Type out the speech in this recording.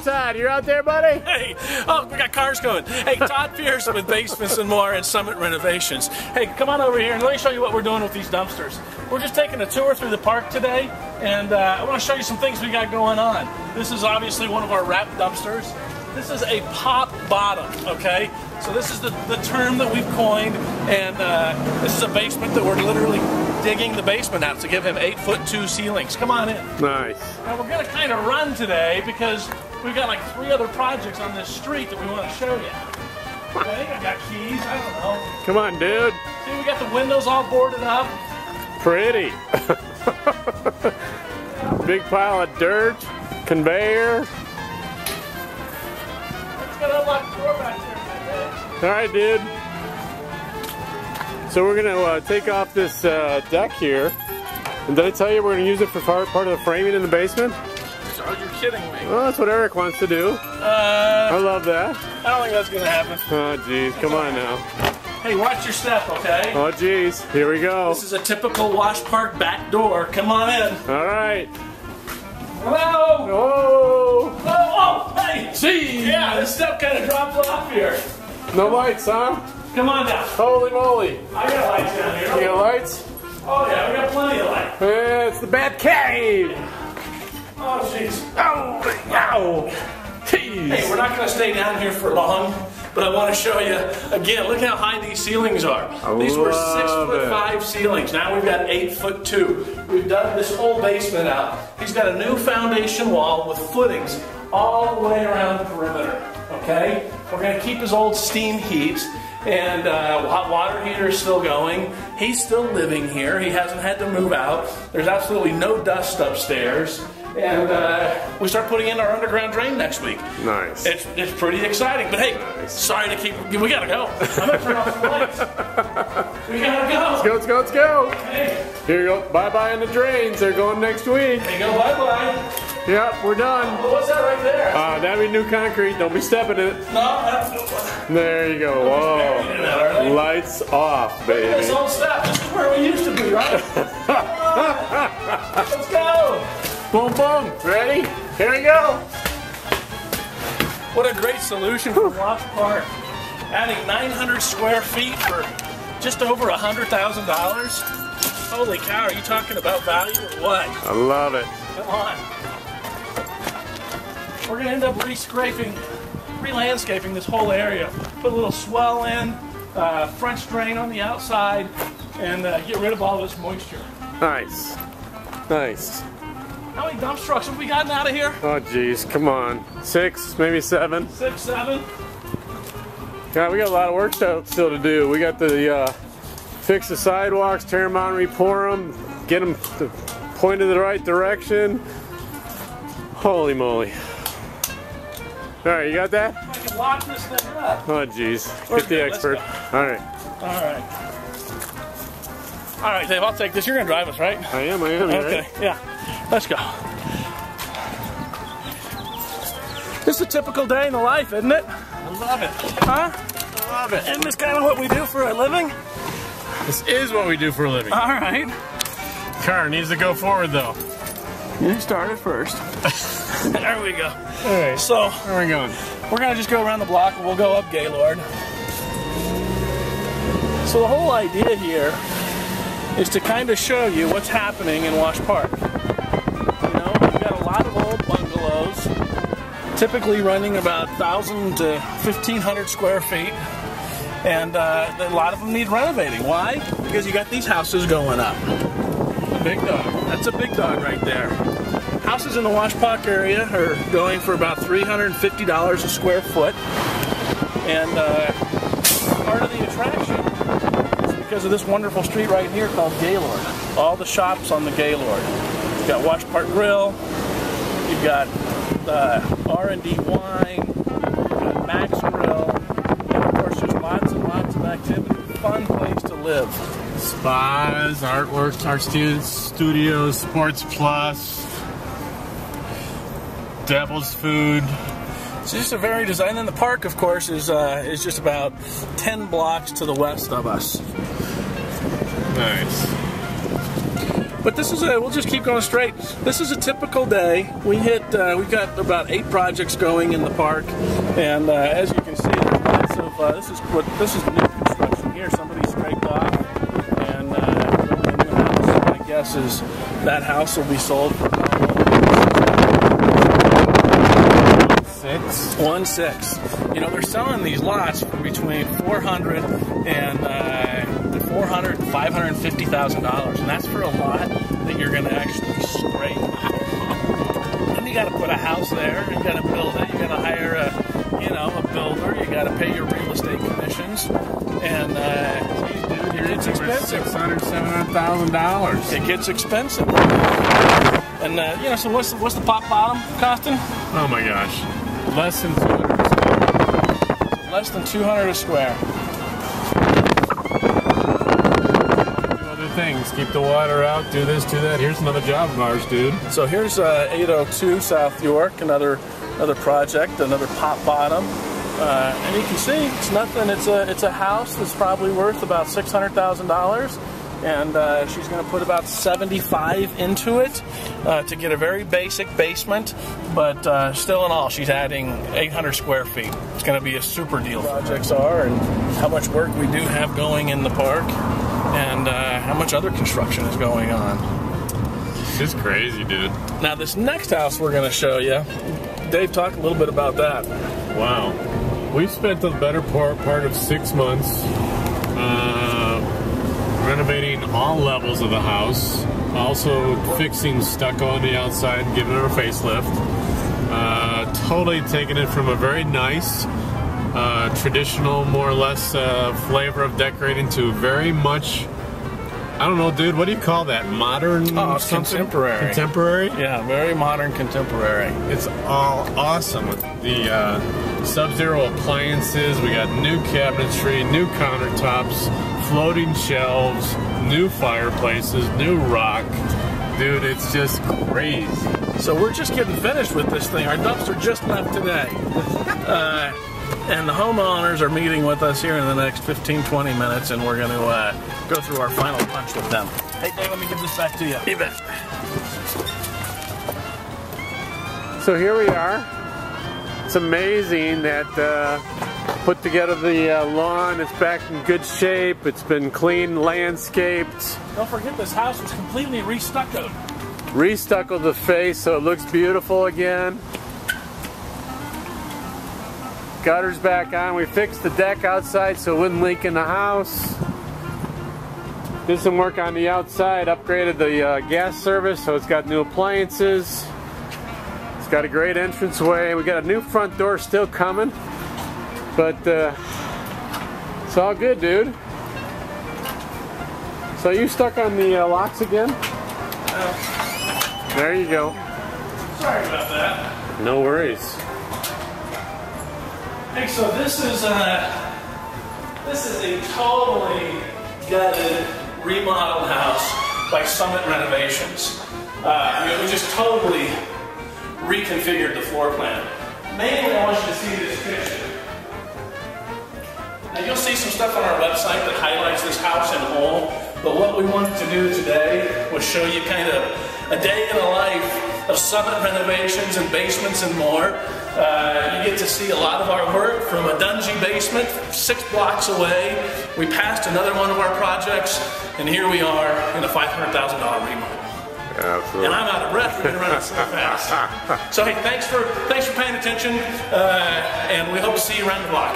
Todd, you're out there, buddy? Hey, oh, we got cars going. Hey, Todd Pierce with Basements and More and Summit Renovations. Hey, come on over here and let me show you what we're doing with these dumpsters. We're just taking a tour through the park today, and uh, I want to show you some things we got going on. This is obviously one of our wrap dumpsters. This is a pop bottom, okay? So this is the, the term that we've coined, and uh, this is a basement that we're literally digging the basement out to give him eight foot two ceilings. Come on in. Nice. Now we're gonna kind of run today because we've got like three other projects on this street that we want to show you. I think I got keys. I don't know. Come on, dude. See, we got the windows all boarded up. Pretty. Big pile of dirt, conveyor. Let's get unlock the door back there. All right, dude. So we're gonna uh, take off this uh, deck here. And did I tell you we're gonna use it for part of the framing in the basement? Oh, you're kidding me. Well, that's what Eric wants to do. I Uh, love that. I don't think that's gonna happen. Oh, jeez. Come on now. Hey, watch your step, okay? Oh, jeez. Here we go. This is a typical Wash Park back door. Come on in. All right. Hello. Oh, Oh, oh, hey. jeez. Yeah, the step kind of drops off here. No lights, huh? Come on down. Holy moly. I got lights down here. You got lights? Oh yeah, we got plenty of light. It's the Bat Cave. Oh jeez. Ow! Ow! Jeez. Hey, we're not going to stay down here for long, but I want to show you again. Look how high these ceilings are. these were six foot it. five ceilings. Now we've got eight foot two. We've done this whole basement out. He's got a new foundation wall with footings all the way around the perimeter. Okay, we're going to keep his old steam heat. And uh, hot water heater is still going. He's still living here. He hasn't had to move out. There's absolutely no dust upstairs. And uh, we start putting in our underground drain next week. Nice. It's, it's pretty exciting. But hey, sorry to keep. We gotta go. I'm gonna turn off the lights. We gotta go. Let's Go, let's go, let's go. Hey, Here you go. Bye bye on the drains. They're going next week. hey, go bye bye. Yep, we're done. What's that right there? Uh, that'd be new concrete. Don't be stepping in it. no, that's. There you go. Whoa. Lights off, baby. This old stuff. This is where we used to be, right? Let's go. Boom, boom. Ready? Here we go. What a great solution for Wash Park. Adding 900 square feet for just over $100,000. Holy cow, are you talking about value or what? I love it. Come on. We're gonna end up re-scraping, re-landscaping this whole area. Put a little swell in, uh, French drain on the outside, and uh, get rid of all this moisture. Nice. Nice. How many dump trucks have we gotten out of here? Oh, jeez. Come on. Six, maybe seven. Six, seven? Yeah, we got a lot of work still still to do. We got to uh, fix the sidewalks, tear them out, and re-pour them, get them pointed the right direction. Holy moly! All right, you got that? I can lock this thing up. Oh, jeez. We're Get the good, expert. All right, All right. All right, Dave, I'll take this. You're gonna drive us, right? I am. I am. Okay, ready? yeah. Let's go. This is a typical day in the life, isn't it? I love it. Huh? I love it. Isn't this kind of what we do for a living? This is what we do for a living. All right. Car needs to go forward though. You started first. there we go. All right. So Where are we going? we're gonna just go around the block and we'll go up Gaylord. So the whole idea here is to kind of show you what's happening in Wash Park. Typically running about 1,000 to 1,500 square feet, and uh, a lot of them need renovating. Why? Because you got these houses going up. Big dog. That's a big dog right there. Houses in the Wash Park area are going for about $350 a square foot. And uh, part of the attraction is because of this wonderful street right here called Gaylord. All the shops on the Gaylord. You've got Wash Park Grill, you've got uh, R&D Wine, got Max Grill, and of course there's lots and lots of activity. Fun place to live. Spas, artworks, art stu- studios, Sports Plus, Devil's Food. It's just a very design. And the park, of course, is uh, is just about ten blocks to the west of us. Nice. But this is a. We'll just keep going straight. This is a typical day. We hit. Uh, we've got about eight projects going in the park, and uh, as you can see, lots of. Uh, this is what this is new construction here. Somebody scraped off, and uh, new house. My guess is that house will be sold for Six. one six. You know, they're selling these lots for between 400 and uh, 400 and 550 thousand dollars, and that's for a lot that you're going to actually scrape. Then you got to put a house there. You got to build it. You got to hire a, you know, a builder. You got to pay your real estate commissions, and uh, geez, dude, here it's expensive. Six hundred, seven hundred thousand dollars. It gets expensive. And uh, you know, so what's the, what's the pop bottom costing? Oh my gosh. Less than two hundred. Less than 200 a square. Things. Keep the water out. Do this. Do that. Here's another job of ours, dude. So here's uh, 802 South York, another another project, another pop bottom. Uh, and you can see it's nothing. It's a it's a house that's probably worth about six hundred thousand dollars, and uh, she's going to put about seventy five into it uh, to get a very basic basement. But uh, still, in all, she's adding eight hundred square feet. It's going to be a super deal. Projects are and how much work we do have going in the park, and uh, how much other construction is going on. It's crazy, dude. Now, this next house we're going to show you, Dave, talk a little bit about that. Wow. We've spent the better part, part of six months uh, renovating all levels of the house, also fixing stucco on the outside, giving it a facelift. Uh, totally taking it from a very nice, uh, traditional, more or less uh, flavor of decorating to very much. I don't know, dude. What do you call that? Modern? Oh, something? contemporary. Contemporary. Yeah, very modern contemporary. It's all awesome. The uh, Sub-Zero appliances. We got new cabinetry, new countertops, floating shelves, new fireplaces, new rock. Dude, it's just crazy. So we're just getting finished with this thing. Our dumpster just left today. Uh, and the homeowners are meeting with us here in the next 15, 20 minutes, and we're going to uh, go through our final punch with them. Hey, Dave, let me give this back to you. You bet. So here we are. It's amazing that uh, put together the uh, lawn. It's back in good shape. It's been clean, landscaped, Don't forget, this house was completely restuccoed. restuccoed the face so it looks beautiful again. Gutters back on. We fixed the deck outside so it wouldn't leak in the house. Did some work on the outside. Upgraded the uh, gas service so it's got new appliances. It's got a great entranceway. We got a new front door still coming. But uh, it's all good, dude. So you stuck on the uh, locks again? There you go. Sorry about that. No worries. So this is a this is a totally gutted, remodeled house by Summit Renovations. Uh, we just totally reconfigured the floor plan. Mainly, I want you to see this picture. Now, you'll see some stuff on our website that highlights this house in whole. But what we wanted to do today was show you kind of a day in the life of Summit renovations and basements and more. Uh, you get to see a lot of our work from a dungy basement six blocks away. We passed another one of our projects, and here we are in a $500,000 remodel. Absolutely. And I'm out of breath. We're gonna run it so fast. So hey, thanks for thanks for paying attention, uh, and we hope to see you around the block.